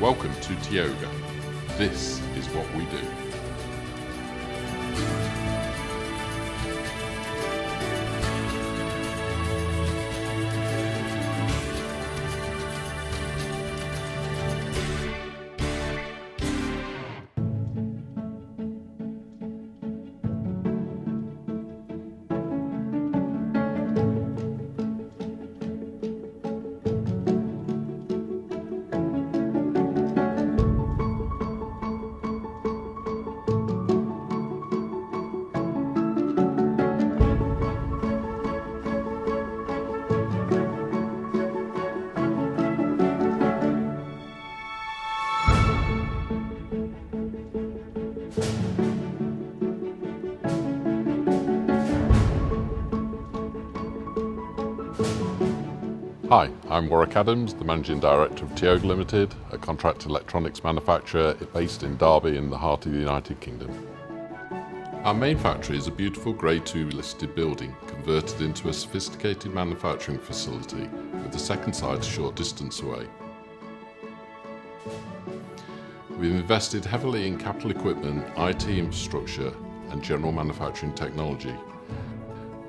Welcome to Tioga. This is what we do. Hi, I'm Warwick Adams, the Managing Director of Tioga Limited, a contract electronics manufacturer based in Derby in the heart of the United Kingdom. Our main factory is a beautiful Grade 2 listed building converted into a sophisticated manufacturing facility with the second site a short distance away. We've invested heavily in capital equipment, IT infrastructure and general manufacturing technology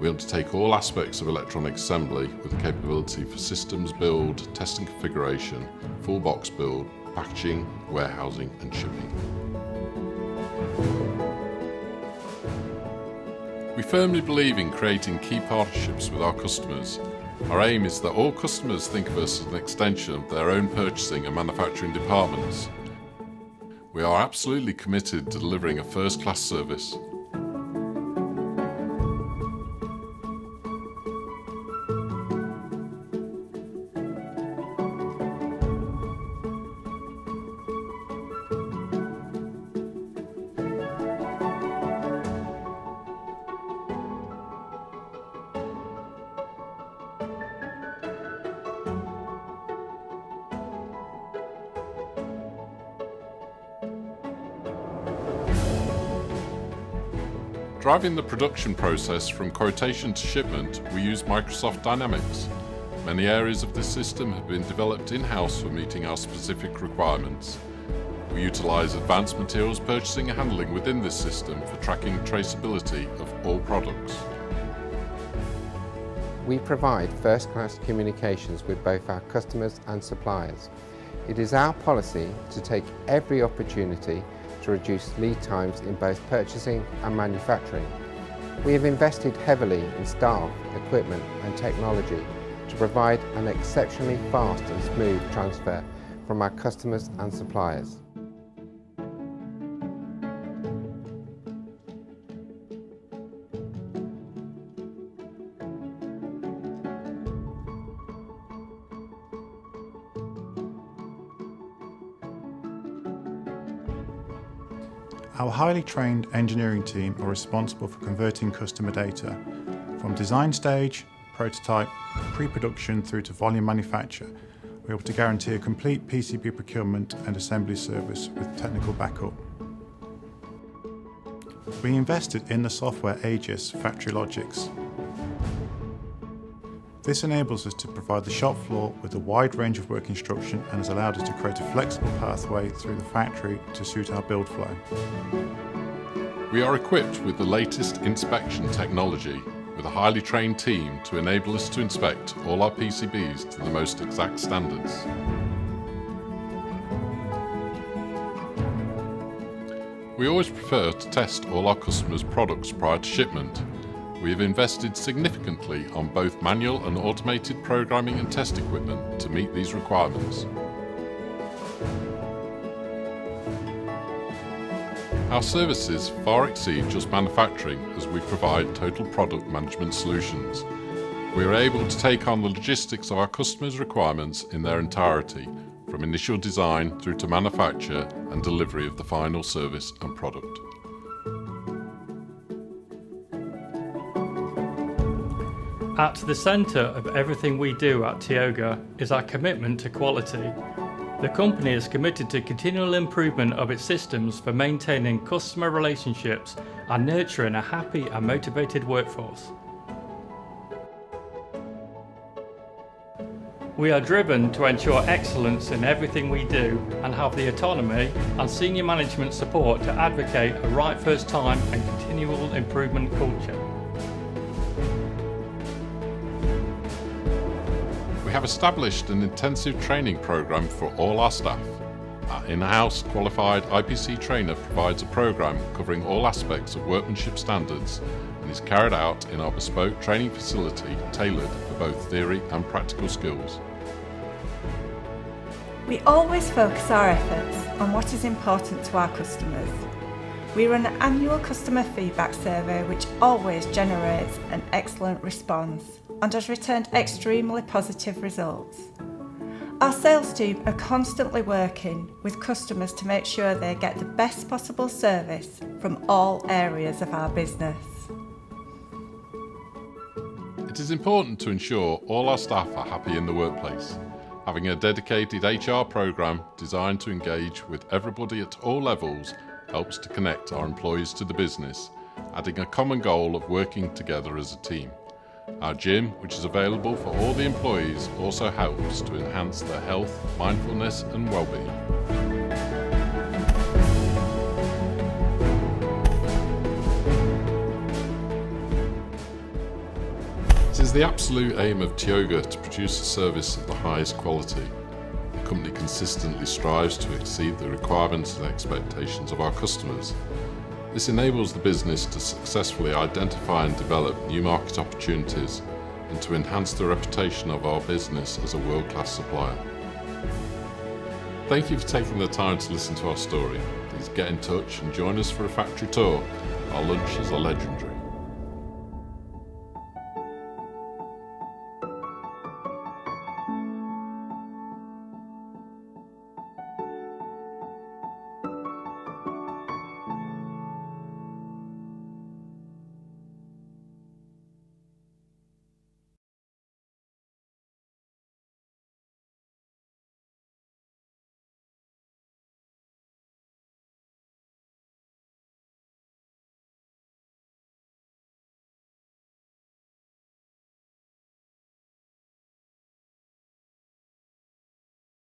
we undertake all aspects of electronic assembly with capability for systems build, testing configuration, full box build, packaging, warehousing and shipping. We firmly believe in creating key partnerships with our customers. Our aim is that all customers think of us as an extension of their own purchasing and manufacturing departments. We are absolutely committed to delivering a first-class service Driving the production process from quotation to shipment, we use Microsoft Dynamics. Many areas of this system have been developed in-house for meeting our specific requirements. We utilise advanced materials purchasing and handling within this system for tracking traceability of all products. We provide first-class communications with both our customers and suppliers. It is our policy to take every opportunity to reduce lead times in both purchasing and manufacturing. We have invested heavily in staff, equipment and technology to provide an exceptionally fast and smooth transfer from our customers and suppliers. Our highly trained engineering team are responsible for converting customer data from design stage, prototype, pre-production through to volume manufacture. We're able to guarantee a complete PCB procurement and assembly service with technical backup. We invested in the software Aegis FactoryLogix this enables us to provide the shop floor with a wide range of work instruction and has allowed us to create a flexible pathway through the factory to suit our build flow. We are equipped with the latest inspection technology with a highly trained team to enable us to inspect all our PCBs to the most exact standards. We always prefer to test all our customers' products prior to shipment we have invested significantly on both manual and automated programming and test equipment to meet these requirements. Our services far exceed just manufacturing as we provide total product management solutions. We are able to take on the logistics of our customers' requirements in their entirety, from initial design through to manufacture and delivery of the final service and product. At the centre of everything we do at Tioga is our commitment to quality. The company is committed to continual improvement of its systems for maintaining customer relationships and nurturing a happy and motivated workforce. We are driven to ensure excellence in everything we do and have the autonomy and senior management support to advocate a right first time and continual improvement culture. We have established an intensive training programme for all our staff. Our in-house qualified IPC trainer provides a programme covering all aspects of workmanship standards and is carried out in our bespoke training facility tailored for both theory and practical skills. We always focus our efforts on what is important to our customers. We run an annual customer feedback survey which always generates an excellent response and has returned extremely positive results. Our sales team are constantly working with customers to make sure they get the best possible service from all areas of our business. It is important to ensure all our staff are happy in the workplace. Having a dedicated HR programme designed to engage with everybody at all levels helps to connect our employees to the business, adding a common goal of working together as a team. Our gym, which is available for all the employees, also helps to enhance their health, mindfulness and well-being. It is the absolute aim of Tioga to produce a service of the highest quality. Company consistently strives to exceed the requirements and expectations of our customers. This enables the business to successfully identify and develop new market opportunities and to enhance the reputation of our business as a world-class supplier. Thank you for taking the time to listen to our story. Please get in touch and join us for a factory tour. Our lunches are legendary.